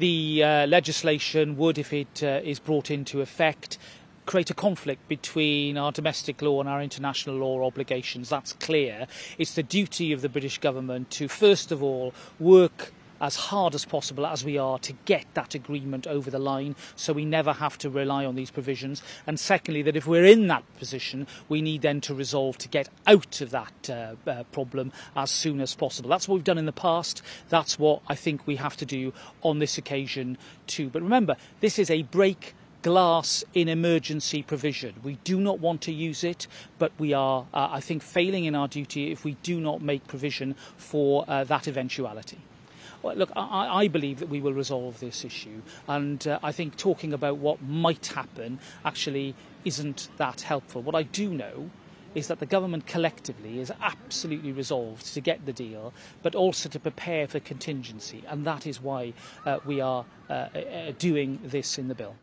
The uh, legislation would, if it uh, is brought into effect, create a conflict between our domestic law and our international law obligations. That's clear. It's the duty of the British government to, first of all, work as hard as possible as we are to get that agreement over the line so we never have to rely on these provisions. And secondly, that if we're in that position, we need then to resolve to get out of that uh, uh, problem as soon as possible. That's what we've done in the past. That's what I think we have to do on this occasion too. But remember, this is a break glass in emergency provision. We do not want to use it, but we are, uh, I think, failing in our duty if we do not make provision for uh, that eventuality. Well, look, I, I, believe that we will resolve this issue, and uh, I think talking about what might happen actually isn't that helpful. What I do know is that the government collectively is absolutely resolved to get the deal, but also to prepare for contingency, and that is why uh, we are uh, uh doing this in the bill.